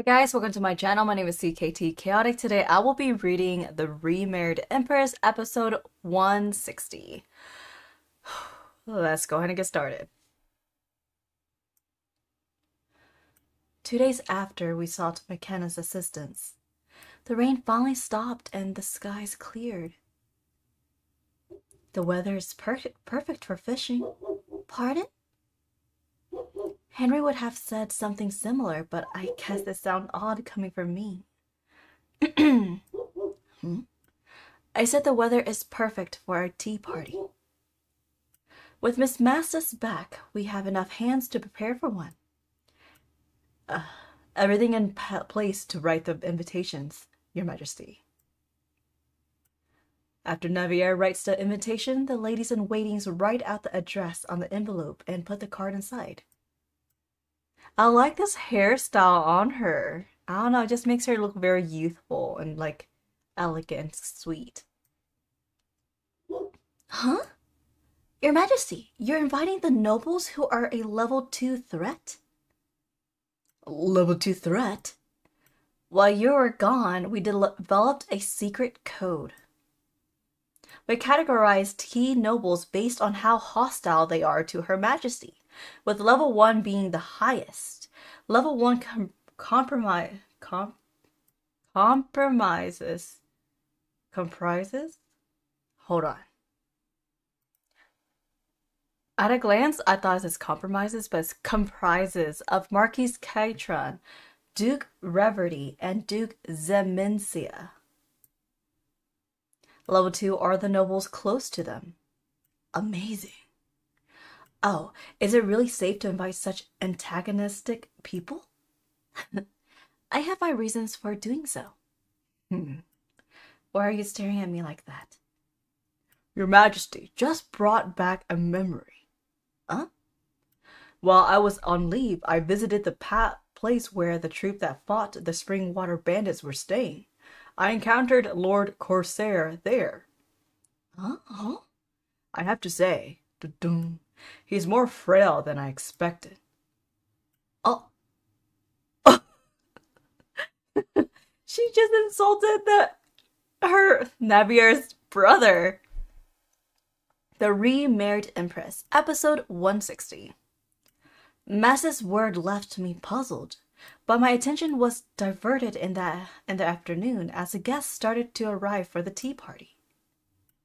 Hi guys, welcome to my channel. My name is CKT Chaotic. Today I will be reading The Remarried Empress, episode 160. Let's go ahead and get started. Two days after we sought McKenna's assistance, the rain finally stopped and the skies cleared. The weather is per perfect for fishing. Pardon? Heinrey would have said something similar, but I guess it sounds odd coming from me. hmm? I said the weather is perfect for our tea party. With Miss Mastas back, we have enough hands to prepare for one. Uh, everything in place to write the invitations, Your Majesty. After Navier writes the invitation, the ladies in waitings write out the address on the envelope and put the card inside. I like this hairstyle on her. I don't know, it just makes her look very youthful and like elegant sweet. Huh? Your Majesty, you're inviting the nobles who are a level 2 threat? Level 2 threat? While you were gone, we de developed a secret code. We categorized key nobles based on how hostile they are to Her Majesty with level 1 being the highest. Level 1 com compromise com compromises comprises? Hold on. At a glance i thought it compromises but it's comprises of marquis Caitron, duke reverdy and duke zemencia. Level 2 are the nobles close to them. Amazing Oh, is it really safe to invite such antagonistic people? I have my reasons for doing so. Hmm. Why are you staring at me like that? Your Majesty just brought back a memory. Huh? While I was on leave, I visited the place where the troop that fought the Springwater bandits were staying. I encountered Lord Koshar there. Huh? huh? I have to say, He's more frail than I expected. Oh. oh. she just insulted the her Navier's brother. The Remarried Empress, episode 160. Mass's word left me puzzled, but my attention was diverted in the in the afternoon as the guests started to arrive for the tea party.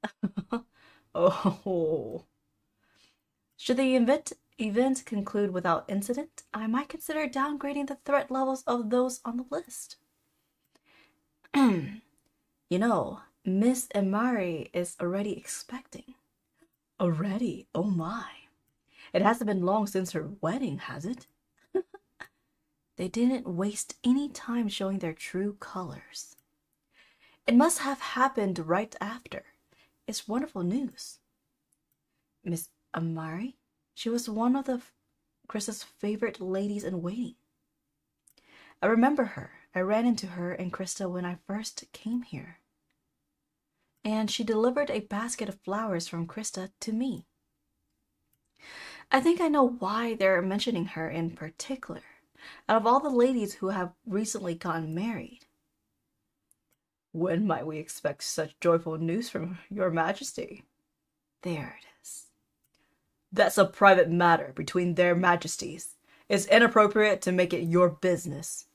oh. Should the event, event conclude without incident, I might consider downgrading the threat levels of those on the list. you know, Miss Amari is already expecting. Already? Oh my. It hasn't been long since her wedding, has it? they didn't waste any time showing their true colors. It must have happened right after. It's wonderful news. Miss Amari. She was one of the Chris's favorite ladies in waiting. I remember her. I ran into her and Christa when I first came here. And she delivered a basket of flowers from Christa to me. I think I know why they're mentioning her in particular, out of all the ladies who have recently gotten married. When might we expect such joyful news from your majesty? There it is. That's a private matter between their majesties. It's inappropriate to make it your business.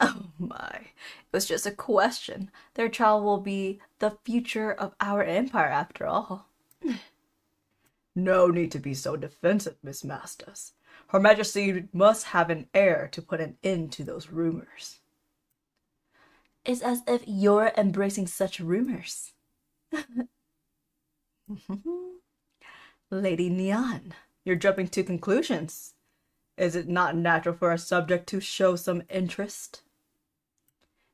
Oh my, it was just a question. Their child will be the future of our empire after all. no need to be so defensive, Miss Mastas. Her Majesty must have an heir to put an end to those rumors. It's as if you're embracing such rumors. Lady Neon, you're jumping to conclusions. Is it not natural for a subject to show some interest?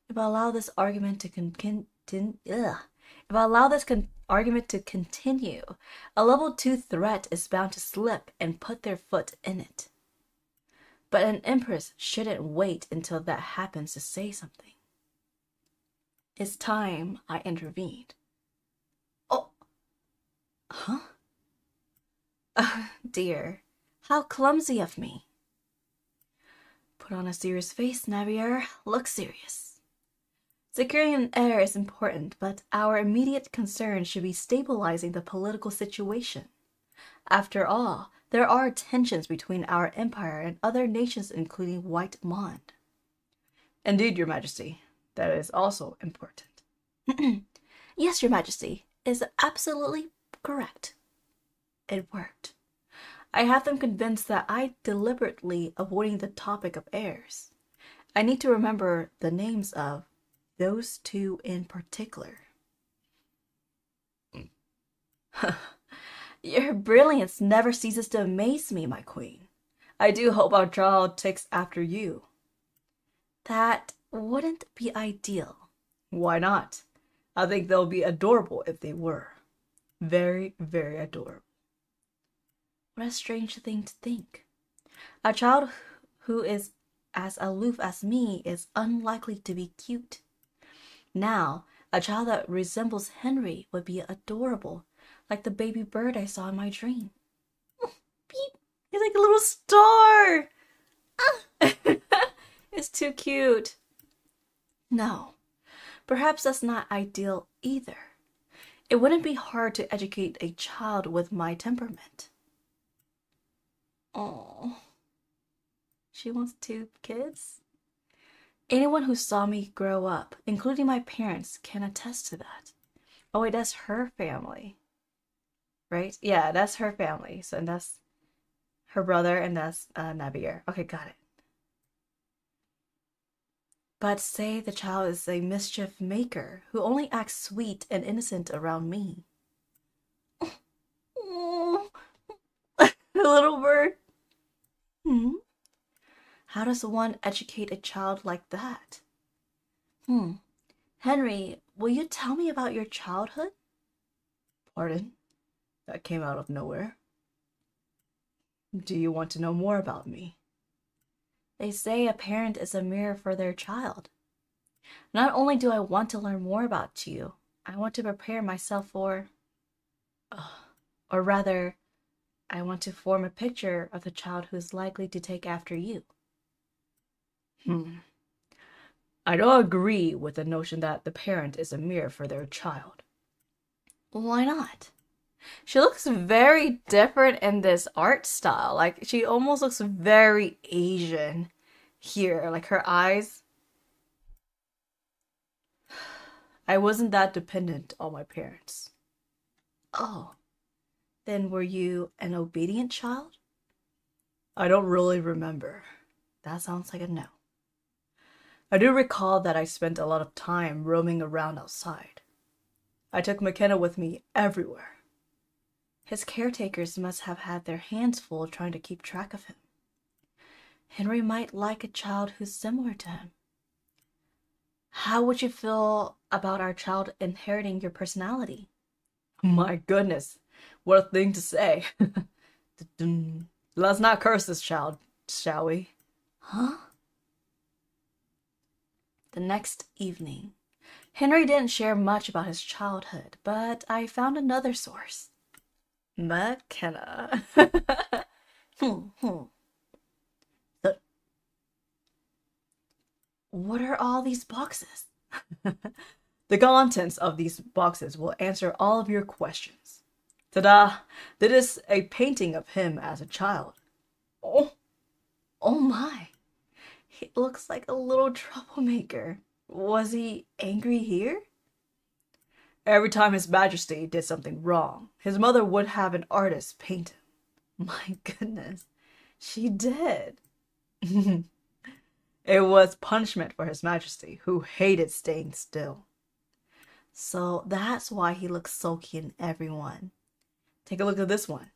If I allow this argument to continue, if I allow this argument to continue, a level 2 threat is bound to slip and put their foot in it. But an empress shouldn't wait until that happens to say something. It's time I intervened. Oh! Huh? Oh, dear, how clumsy of me. Put on a serious face, Navier. Look serious. Securing an heir is important, but our immediate concern should be stabilizing the political situation. After all, there are tensions between our empire and other nations, including Whitemond. Indeed, Your Majesty, that is also important. yes, Your Majesty, is absolutely correct. It worked. I have them convinced that I deliberately avoiding the topic of heirs. I need to remember the names of those two in particular. Your brilliance never ceases to amaze me, my queen. I do hope our child takes after you. That wouldn't be ideal. Why not? I think they'll be adorable if they were. Very, very adorable. What a strange thing to think. A child who is as aloof as me is unlikely to be cute. Now, a child that resembles Heinrey would be adorable, like the baby bird I saw in my dream. Beep! He's like a little star! Ah. it's too cute. No, perhaps that's not ideal either. It wouldn't be hard to educate a child with my temperament. Oh, she wants two kids? Anyone who saw me grow up, including my parents, can attest to that. Oh, wait, that's her family. Right? Yeah, that's her family. So and that's her brother, and that's uh, Navier. Okay, got it. But say the child is a mischief maker who only acts sweet and innocent around me. Oh, little bird. Hmm. How does one educate a child like that? Hmm. Heinrey, will you tell me about your childhood? Pardon? That came out of nowhere. Do you want to know more about me? They say a parent is a mirror for their child. Not only do I want to learn more about you, I want to prepare myself for. Uh, or rather, I want to form a picture of the child who's likely to take after you. Hmm. I don't agree with the notion that the parent is a mirror for their child. Why not? She looks very different in this art style. Like she almost looks very Asian here. Like her eyes. I wasn't that dependent on my parents. Oh. Then were you an obedient child? I don't really remember. That sounds like a no. I do recall that I spent a lot of time roaming around outside. I took McKenna with me everywhere. His caretakers must have had their hands full trying to keep track of him. Heinrey might like a child who's similar to him. How would you feel about our child inheriting your personality? My goodness, what a thing to say. Let's not curse this child, shall we? Huh? The next evening, Heinrey didn't share much about his childhood, but I found another source. McKenna. hmm, hmm. The... What are all these boxes? the contents of these boxes will answer all of your questions. Ta-da! That is a painting of him as a child. Oh, oh my. He looks like a little troublemaker. Was he angry here? Every time His Majesty did something wrong, his mother would have an artist paint him. My goodness, she did. it was punishment for His Majesty, who hated staying still. So that's why he looks sulky in everyone. Take a look at this one.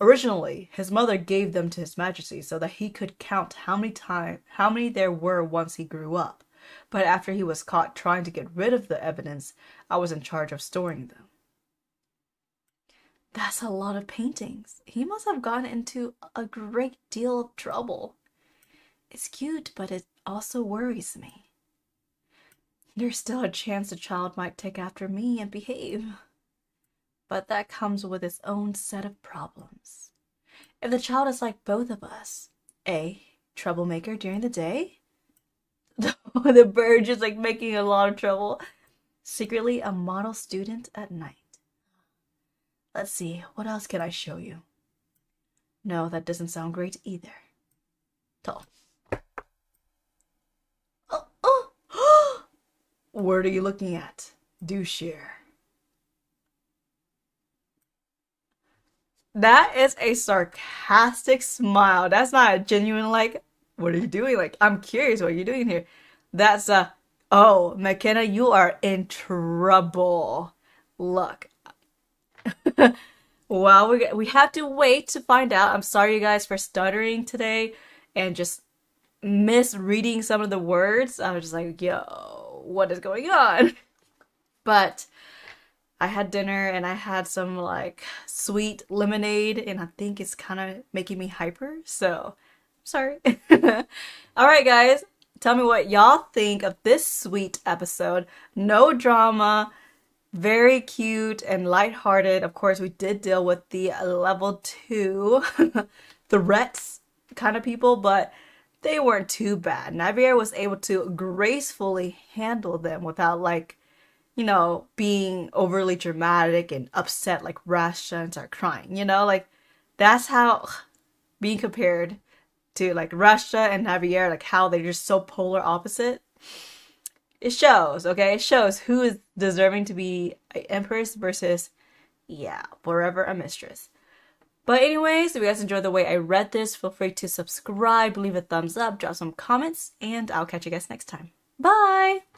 Originally, his mother gave them to His Majesty so that he could count how many time how many there were once he grew up but after he was caught trying to get rid of the evidence, I was in charge of storing them. That's a lot of paintings. He must have gotten into a great deal of trouble. It's cute, but it also worries me. There's still a chance the child might take after me and behave. But that comes with its own set of problems. If the child is like both of us, A, troublemaker during the day. the bird just like making a lot of trouble. Secretly a model student at night. Let's see, what else can I show you? No, that doesn't sound great either. Tall. Oh, oh. what are you looking at? Do share. That is a sarcastic smile. That's not a genuine, like, what are you doing? Like, I'm curious what are you're doing here. That's a, oh, McKenna, you are in trouble. Look. well, we, we have to wait to find out. I'm sorry, you guys, for stuttering today and just misreading some of the words. I was just like, yo, what is going on? But I had dinner and I had some like sweet lemonade, and I think it's kind of making me hyper. So, sorry. All right, guys, tell me what y'all think of this sweet episode. No drama, very cute and lighthearted. Of course, we did deal with the level two threats kind of people, but they weren't too bad. Navier was able to gracefully handle them without like you know, being overly dramatic and upset like Rashta and start crying, you know, like that's how being compared to like Rashta and Navier, like how they're just so polar opposite. It shows, okay? It shows who is deserving to be an empress versus, yeah, forever a mistress. But anyways, if you guys enjoyed the way I read this, feel free to subscribe, leave a thumbs up, drop some comments, and I'll catch you guys next time. Bye!